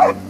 Out!